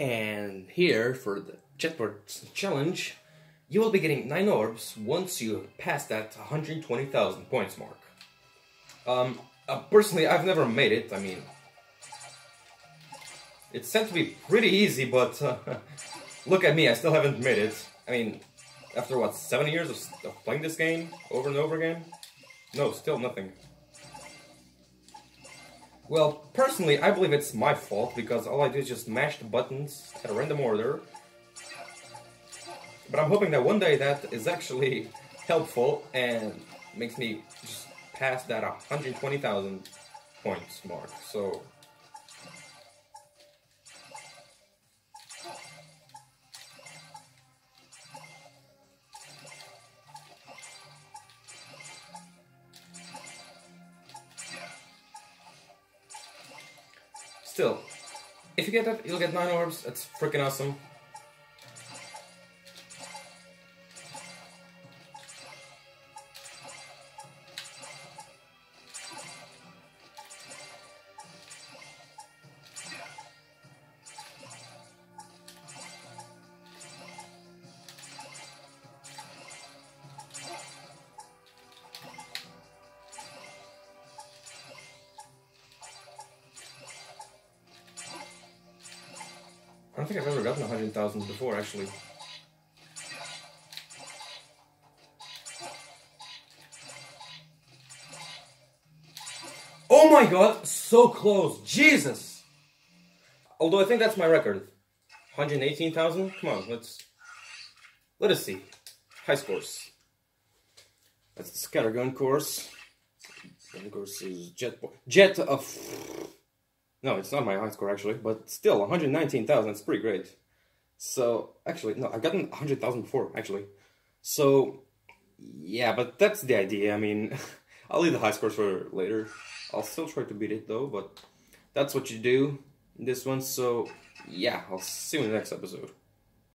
And here, for the Jetboard challenge, you will be getting 9 orbs once you pass that 120,000 points mark. Um, uh, personally, I've never made it, I mean... It's said to be pretty easy, but uh, look at me, I still haven't made it. I mean, after what, 7 years of, of playing this game over and over again? No, still nothing. Well, personally, I believe it's my fault because all I do is just mash the buttons at a random order. But I'm hoping that one day that is actually helpful and makes me just pass that 120,000 points mark. So Still, if you get that, you'll get 9 orbs. That's freaking awesome. I don't think I've ever gotten 100,000 before, actually. Oh my god, so close, Jesus! Although I think that's my record. 118,000? Come on, let's... Let us see. High scores. That's the scattergun course. Gun course is jet... Jet of... No, it's not my high score actually, but still 119,000. It's pretty great. So actually, no, I've gotten 100,000 before actually. So yeah, but that's the idea. I mean, I'll leave the high scores for later. I'll still try to beat it though, but that's what you do in this one. So yeah, I'll see you in the next episode.